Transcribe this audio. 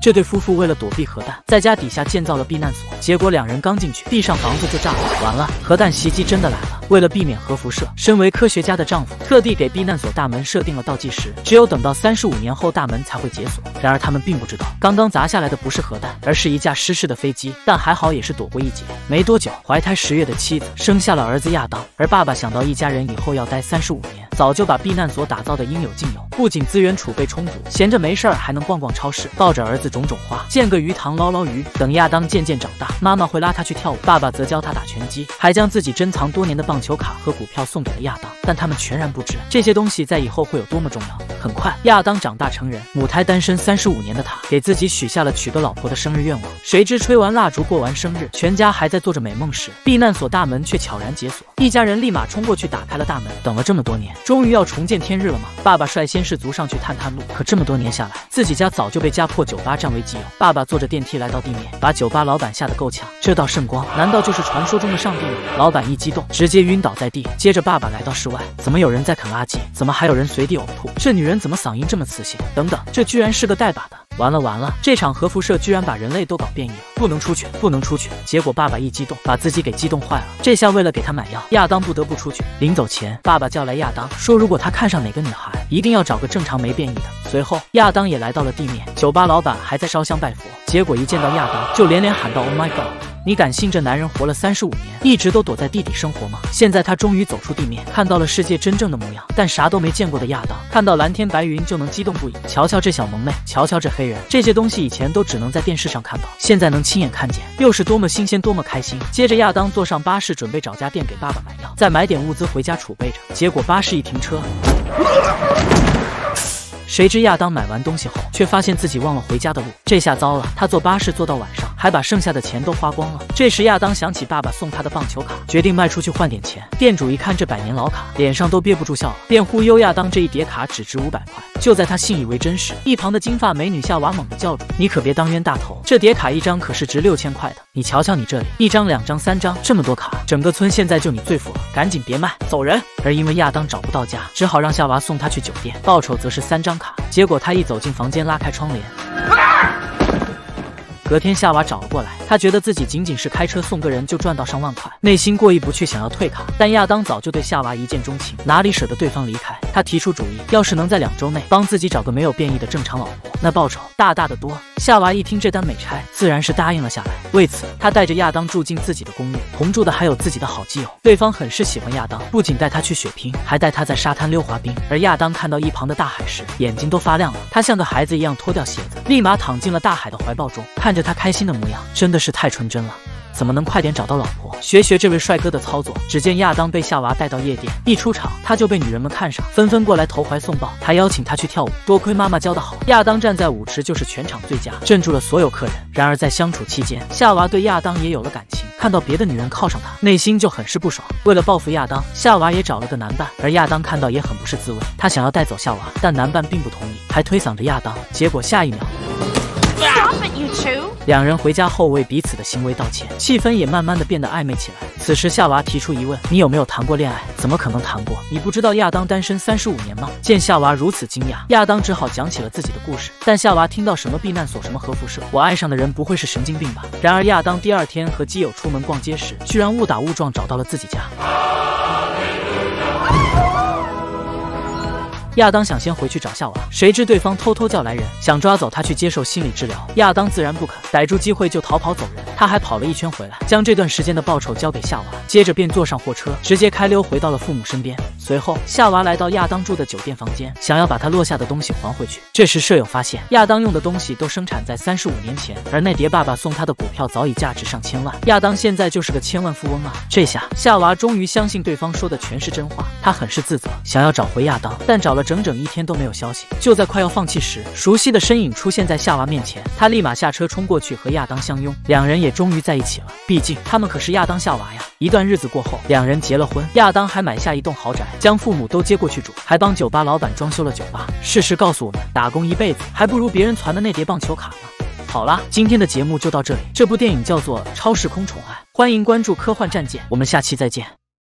这对夫妇为了躲避核弹，在家底下建造了避难所。结果两人刚进去，地上房子就炸了。完了，核弹袭击真的来了。为了避免核辐射，身为科学家的丈夫特地给避难所大门设定了倒计时，只有等到三十五年后大门才会解锁。然而他们并不知道，刚刚砸下来的不是核弹，而是一架失事的飞机。但还好也是躲过一劫。没多久，怀胎十月的妻子生下了儿子亚当，而爸爸想到一家人以后要待三十五年，早就把避难所打造的应有尽有，不仅资源储备充足，闲着没事儿还能逛逛超市，抱着儿子种种花，建个鱼塘捞捞鱼。等亚当渐渐长大，妈妈会拉他去跳舞，爸爸则教他打拳击，还将自己珍藏多年的棒球卡和股票送给了亚当。但他们全然不知这些东西在以后会有多么重要。很快，亚当长大成人，母胎单身三十五年的他，给自己许下了娶个老婆的生日愿望。谁知吹完蜡烛，过完生日，全家还在做着美梦时，避难所大门却悄然解锁，一家人立马冲过去打开了大门。等了这么多年，终于要重见天日了吗？爸爸率先士卒上去探探路，可这么多年下来，自己家早就被家破酒吧占为己有。爸爸坐着电梯来到地面，把酒吧老板吓得够呛。这道圣光，难道就是传说中的上帝吗？老板一激动，直接晕倒在地。接着爸爸来到室外，怎么有人在啃垃圾？怎么还有人随地呕吐？这女人怎么嗓音这么磁性？等等，这居然是个带把的！完了完了，这场核辐射居然把人类都搞变异了，不能出去，不能出去！结果爸爸一激动，把自己给激动坏了。这下为了给他买药，亚当不得不出去。临走前，爸爸叫来亚当，说如果他看上哪个女孩，一定要找个正常没变异的。随后，亚当也来到了地面，酒吧老板还在烧香拜佛。结果一见到亚当，就连连喊道：“Oh my god！你敢信这男人活了三十五年，一直都躲在地底生活吗？现在他终于走出地面，看到了世界真正的模样。但啥都没见过的亚当，看到蓝天白云就能激动不已。瞧瞧这小萌妹，瞧瞧这黑人，这些东西以前都只能在电视上看到，现在能亲眼看见，又是多么新鲜，多么开心！接着，亚当坐上巴士，准备找家店给爸爸买药，再买点物资回家储备着。结果巴士一停车。谁知亚当买完东西后，却发现自己忘了回家的路，这下糟了。他坐巴士坐到晚上，还把剩下的钱都花光了。这时亚当想起爸爸送他的棒球卡，决定卖出去换点钱。店主一看这百年老卡，脸上都憋不住笑了，便忽悠亚当这一叠卡只值五百块。就在他信以为真时，一旁的金发美女夏娃猛地叫住：“你可别当冤大头，这叠卡一张可是值六千块的。你瞧瞧你这里，一张、两张、三张，这么多卡，整个村现在就你最富了，赶紧别卖，走人。”而因为亚当找不到家，只好让夏娃送他去酒店，报酬则是三张卡。结果他一走进房间，拉开窗帘。隔天，夏娃找了过来，他觉得自己仅仅是开车送个人就赚到上万块，内心过意不去，想要退卡。但亚当早就对夏娃一见钟情，哪里舍得对方离开？他提出主意，要是能在两周内帮自己找个没有变异的正常老婆，那报酬大大的多。夏娃一听这单美差，自然是答应了下来。为此，他带着亚当住进自己的公寓，同住的还有自己的好基友。对方很是喜欢亚当，不仅带他去血拼，还带他在沙滩溜滑冰。而亚当看到一旁的大海时，眼睛都发亮了。他像个孩子一样脱掉鞋子，立马躺进了大海的怀抱中，看着。他开心的模样真的是太纯真了，怎么能快点找到老婆？学学这位帅哥的操作。只见亚当被夏娃带到夜店，一出场他就被女人们看上，纷纷过来投怀送抱，还邀请他去跳舞。多亏妈妈教的好，亚当站在舞池就是全场最佳，镇住了所有客人。然而在相处期间，夏娃对亚当也有了感情，看到别的女人靠上他，内心就很是不爽。为了报复亚当，夏娃也找了个男伴，而亚当看到也很不是滋味，他想要带走夏娃，但男伴并不同意，还推搡着亚当。结果下一秒。两人回家后为彼此的行为道歉，气氛也慢慢的变得暧昧起来。此时夏娃提出疑问：“你有没有谈过恋爱？怎么可能谈过？你不知道亚当单身三十五年吗？”见夏娃如此惊讶，亚当只好讲起了自己的故事。但夏娃听到什么避难所、什么核辐射，我爱上的人不会是神经病吧？然而亚当第二天和基友出门逛街时，居然误打误撞找到了自己家。亚当想先回去找夏娃，谁知对方偷偷叫来人，想抓走他去接受心理治疗。亚当自然不肯，逮住机会就逃跑走人。他还跑了一圈回来，将这段时间的报酬交给夏娃，接着便坐上货车，直接开溜回到了父母身边。随后，夏娃来到亚当住的酒店房间，想要把他落下的东西还回去。这时，舍友发现亚当用的东西都生产在三十五年前，而那叠爸爸送他的股票早已价值上千万。亚当现在就是个千万富翁啊！这下，夏娃终于相信对方说的全是真话，他很是自责，想要找回亚当，但找了。整整一天都没有消息，就在快要放弃时，熟悉的身影出现在夏娃面前。他立马下车冲过去和亚当相拥，两人也终于在一起了。毕竟他们可是亚当夏娃呀。一段日子过后，两人结了婚，亚当还买下一栋豪宅，将父母都接过去住，还帮酒吧老板装修了酒吧。事实告诉我们，打工一辈子还不如别人攒的那叠棒球卡呢。好啦，今天的节目就到这里。这部电影叫做《超时空宠爱》，欢迎关注科幻战舰，我们下期再见。